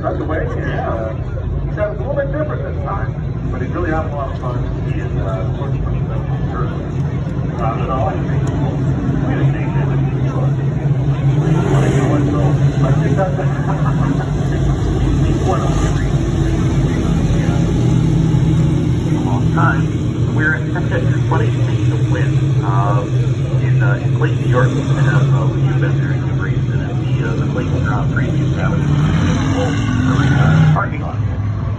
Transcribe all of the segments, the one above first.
That's the way, yeah. He it's a little bit different this time, but really a lot of fun. He is uh. Uh, I think that's one long time. We're in funny thing to win um, in, uh, in Clayton, New York. And uh, you've been there, you've raced in it. The, uh, the Clayton Grand Prix used to uh, parking lot.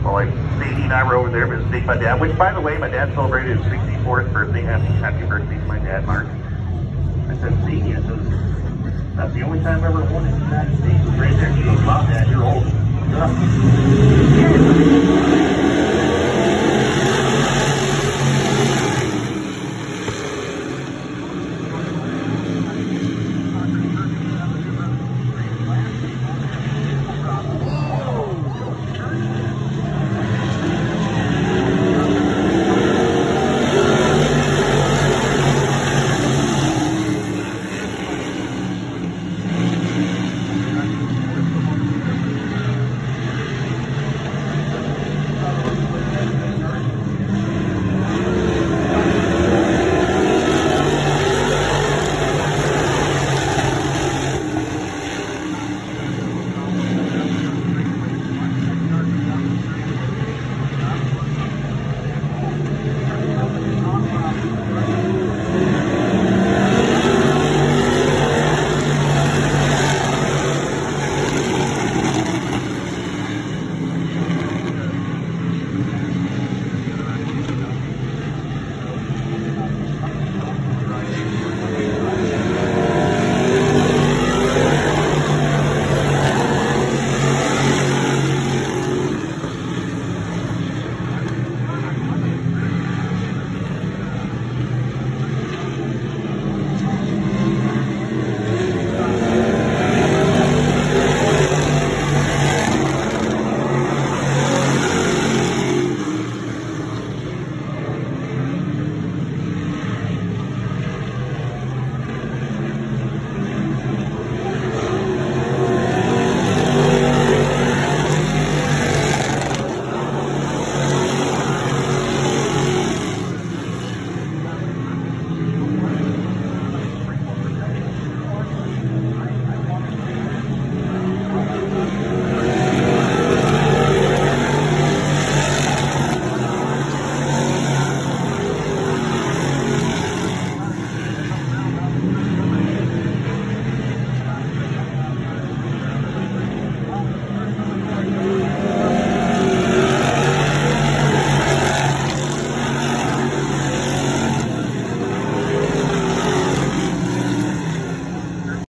Well, like Sadie and I were over there visiting my dad, which, by the way, my dad celebrated his 64th birthday. Happy, happy birthday to my dad, Mark. I said, Sadie, I said, that's the only time I ever won in the United States. Right there. She goes, Mom, Dad,